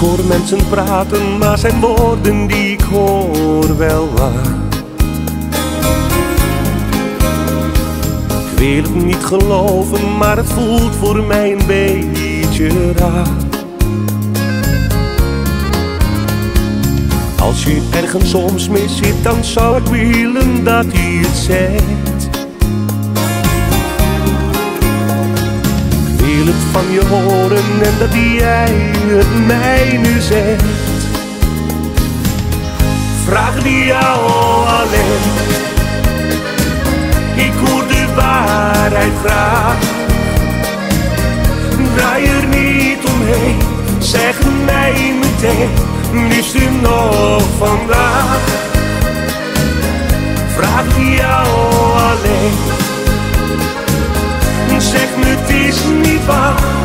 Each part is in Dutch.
hoor mensen praten, maar zijn woorden die ik hoor wel waar. Ik wil het niet geloven, maar het voelt voor mij een beetje raar. Als je ergens soms mis zit, dan zou ik willen dat hij het zegt. Je horen en dat jij het mij nu zegt. Vraag die jou alleen. Ik hoor de waarheid graag. Draai er niet omheen, zeg mij meteen liefst u nog vandaag. Vraag die jou alleen. Zeg me het is niet waar.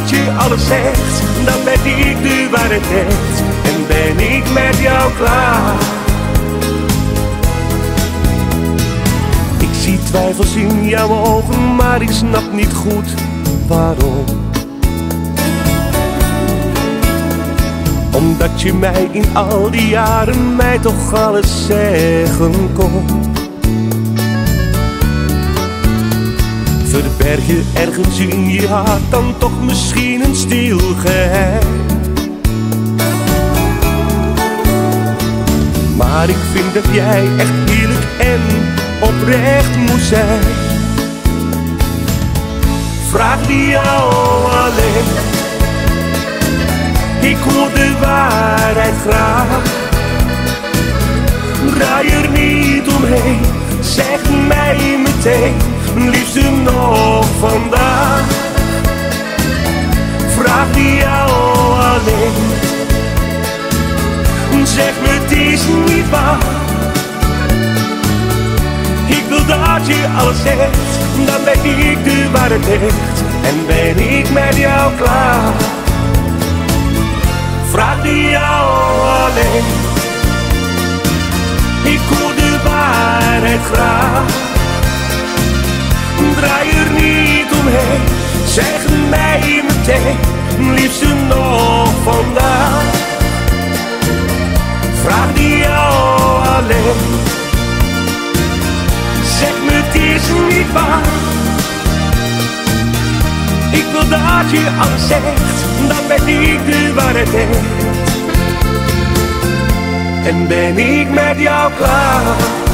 Dat je alles zegt, dan ben ik de waarheid echt. En ben ik met jou klaar. Ik zie twijfels in jouw ogen, maar ik snap niet goed waarom. Omdat je mij in al die jaren mij toch alles zeggen kon. Je ergens in je hart dan toch misschien een stil geheim. Maar ik vind dat jij echt eerlijk en oprecht moet zijn. Vraag die jou alleen. Ik hoor de waarheid graag. Draai er niet omheen, zeg mij meteen, liefste nog vandaag. Vraag die jou alleen. Zeg me het is niet waar. Ik wil dat je alles zegt, dan ben ik de echt. En ben ik met jou klaar. Vraag die jou alleen. Liefste nog vandaag. Vraag die jou alleen. Zeg me het is niet waar. Ik wil dat je alles zegt, dan ben ik de waarheid. En ben ik met jou klaar.